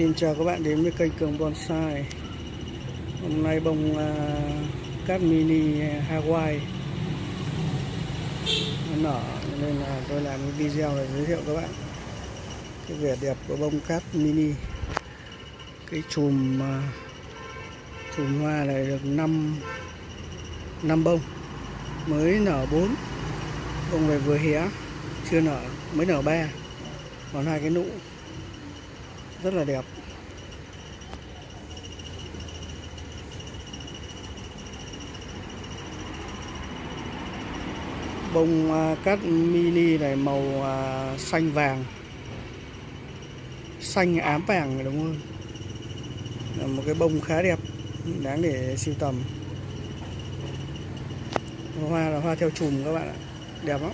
Xin chào các bạn đến với kênh Cường Bonsai Hôm nay bông uh, cát mini Hawaii nó nở nên là tôi làm cái video để giới thiệu các bạn. Cái vẻ đẹp của bông cát mini. Cái chùm uh, chùm hoa này được 5 năm bông. Mới nở 4 bông này vừa hé chưa nở mới nở 3 còn hai cái nụ rất là đẹp. Bông à, cát mini này màu à, xanh vàng. Xanh ám vàng đúng không? Là một cái bông khá đẹp, đáng để siêu tầm. Hoa là hoa theo chùm các bạn ạ. Đẹp lắm.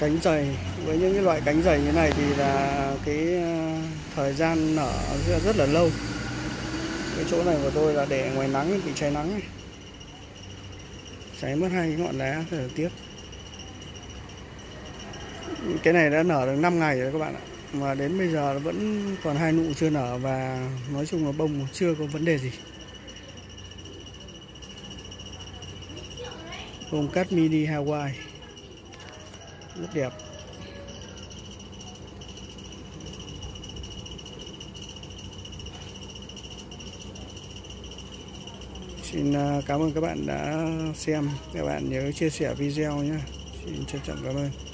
Cánh dày với những cái loại cánh dày như này thì là cái ờ, thời gian nở rất là lâu. Cái chỗ này của tôi là để ngoài nắng bị cháy nắng này. cháy mất hai cái ngọn lá rất là tiếc. Cái này đã nở được 5 ngày rồi các bạn ạ. Mà đến bây giờ vẫn còn hai nụ chưa nở và nói chung là bông chưa có vấn đề gì. Bông cát mini Hawaii rất đẹp. Xin à, cảm ơn các bạn đã xem. Các bạn nhớ chia sẻ video nhé. Xin trân trọng cảm ơn.